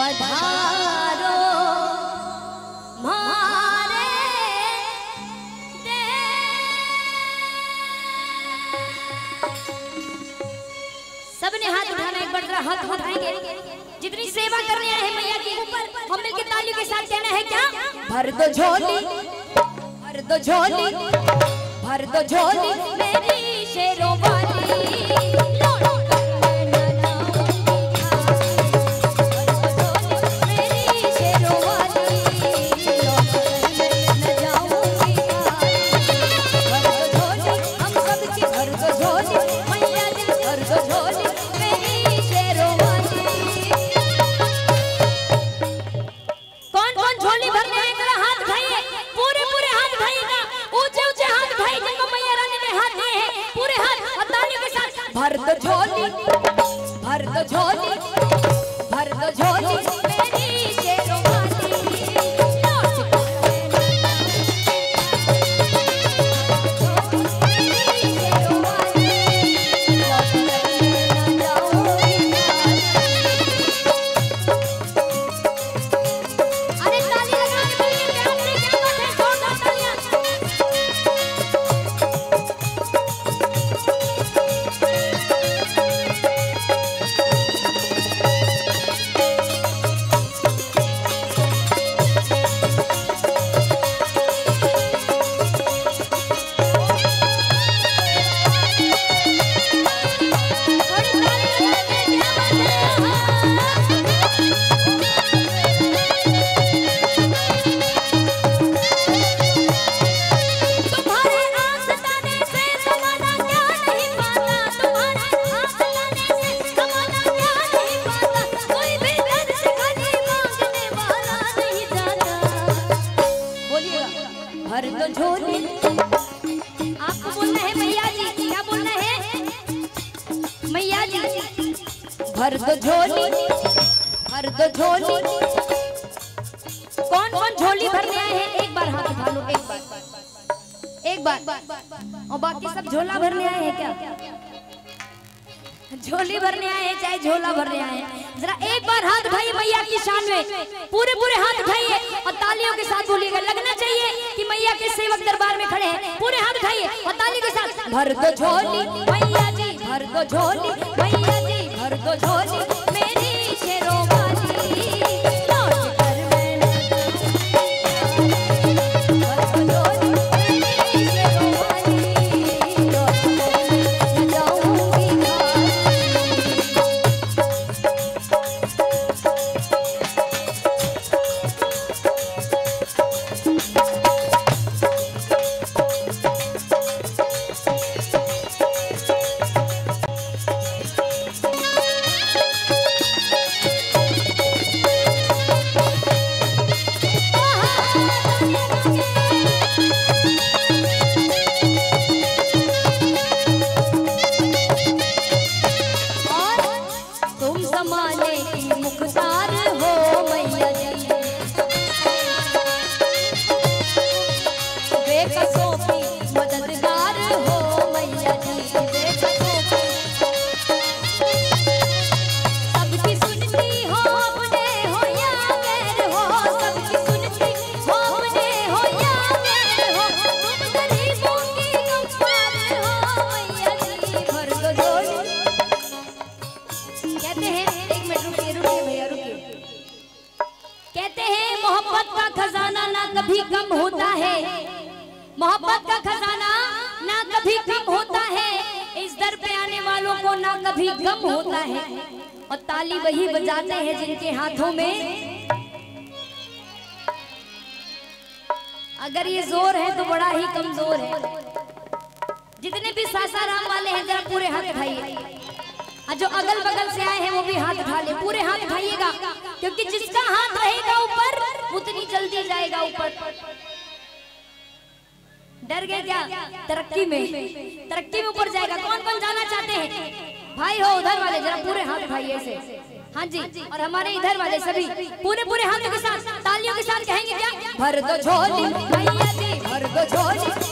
पधारो। मारे सबने हाथ उठाना, एक हाथ उठाएँगे। जितनी सेवा करने आए हैं मैया की ऊपर हम मिलके तालियों के साथ कहना है, क्या? भर दो झोली, भर दो झोली, भर दो झोली। मेरी शेरों दो झोली भर दो झोली भर दो झोली। भर दो झोली। भर दो झोली। कौन कौन झोली भरने आए हैं? एक बार हाथ उठा लो, एक बार। एक बार। और बाकी सब झोला भरने आए हैं क्या? झोली भरने आए हैं, चाहे झोला भरने आए हैं। जरा एक बार हाथ उठाइए मैया की शान में। पूरे पूरे हाथ उठाइए। और तालियों के साथ बोलिएगा, लगना चाहिए कि मैया के सेवक दरबार में खड़े हैं। पूरे हाथ उठाइए। और ताली के साथ भर दो झोली, मैया जी भर दो झोली, मैया जी भर दो झोली मोहब्बत का खजाना ना कभी कम होता है। इस दर पे आने वालों को ना कभी गम होता है। और ताली वही बजाते हैं जिनके हाथों में। अगर ये ज़ोर है तो बड़ा ही कमज़ोर है। जितने भी सासाराम वाले हैं, जरा पूरे हाथ उठाइए। जो अगल बगल से आए हैं, वो भी हाथ उठा ले। पूरे हाथ उठाइएगा, क्योंकि जिसका हाथ रहेगा ऊपर, उतनी जल्दी जाएगा ऊपर। डर गए क्या? तरक्की में। तरक्की में ऊपर जाएगा। कौन कौन जाना चाहते हैं? भाई हो, उधर वाले, जरा पूरे हाथ उठाइए ऐसे हाँ जी। और हमारे इधर वाले सभी, पूरे पूरे हाथों के साथ, तालियों के साथ कहेंगे क्या? भर दो झोली भर दो झोली।